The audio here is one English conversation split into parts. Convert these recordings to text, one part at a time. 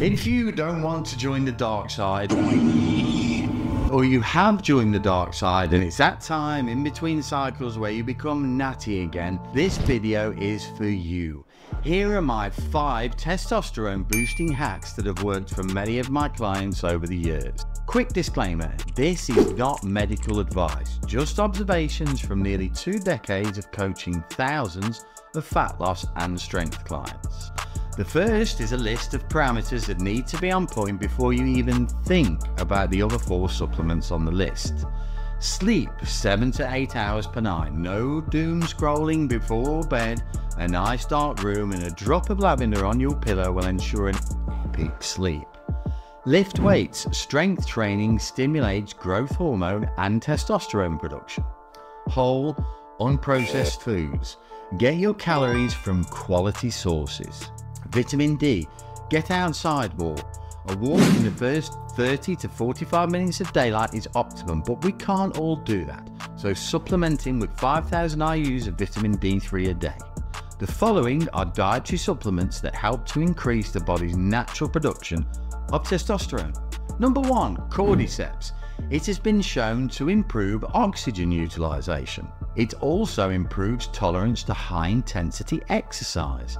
If you don't want to join the dark side, or you have joined the dark side and it's that time in between cycles where you become natty again, this video is for you. Here are my 5 testosterone boosting hacks that have worked for many of my clients over the years. Quick disclaimer, this is not medical advice, just observations from nearly two decades of coaching thousands of fat loss and strength clients. The first is a list of parameters that need to be on point before you even think about the other four supplements on the list. Sleep 7 to 8 hours per night, no doom scrolling before bed, a nice dark room and a drop of lavender on your pillow will ensure an epic sleep. Lift weights, strength training stimulates growth hormone and testosterone production. Whole, unprocessed foods, get your calories from quality sources. Vitamin D. Get outside more. A walk in the first 30 to 45 minutes of daylight is optimum, but we can't all do that. So supplementing with 5000 IUs of vitamin D3 a day. The following are dietary supplements that help to increase the body's natural production of testosterone. Number one, cordyceps. It has been shown to improve oxygen utilization. It also improves tolerance to high intensity exercise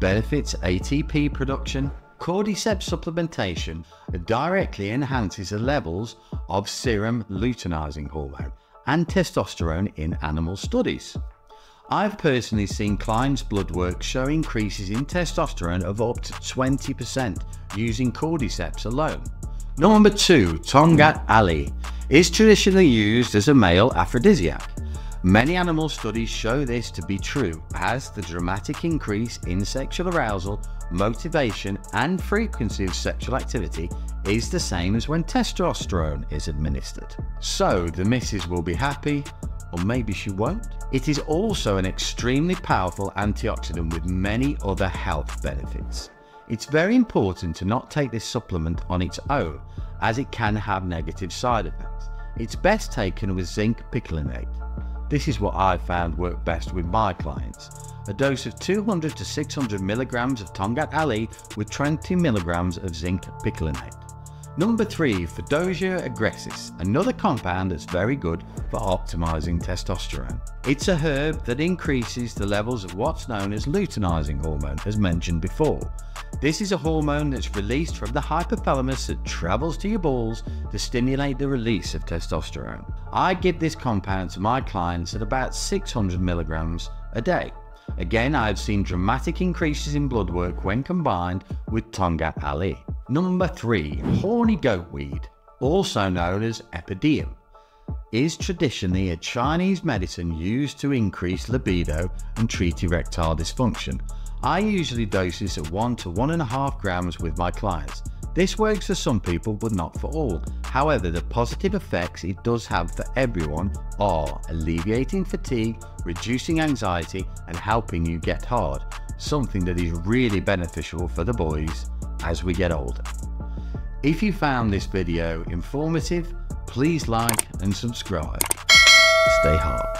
benefits ATP production, cordyceps supplementation directly enhances the levels of serum luteinizing hormone and testosterone in animal studies. I've personally seen clients' blood work show increases in testosterone of up to 20% using cordyceps alone. Number 2. Tongkat Ali is traditionally used as a male aphrodisiac. Many animal studies show this to be true as the dramatic increase in sexual arousal, motivation and frequency of sexual activity is the same as when testosterone is administered. So the missus will be happy, or maybe she won't. It is also an extremely powerful antioxidant with many other health benefits. It's very important to not take this supplement on its own as it can have negative side effects. It's best taken with zinc picolinate. This is what I found worked best with my clients. A dose of 200 to 600 milligrams of Tongkat Ali with 20 milligrams of zinc picolinate. Number 3. Fadogia agrestis, another compound that's very good for optimizing testosterone. It's a herb that increases the levels of what's known as luteinizing hormone as mentioned before. This is a hormone that's released from the hypothalamus that travels to your balls to stimulate the release of testosterone. I give this compound to my clients at about 600 milligrams a day. Again, I have seen dramatic increases in blood work when combined with Tongkat Ali. Number 3. Horny goat weed, also known as epimedium, is traditionally a Chinese medicine used to increase libido and treat erectile dysfunction. I usually dose this at 1 to 1.5 grams with my clients. This works for some people but not for all. However, the positive effects it does have for everyone are alleviating fatigue, reducing anxiety and helping you get hard, something that is really beneficial for the boys as we get older. If you found this video informative, please like and subscribe. Stay hard.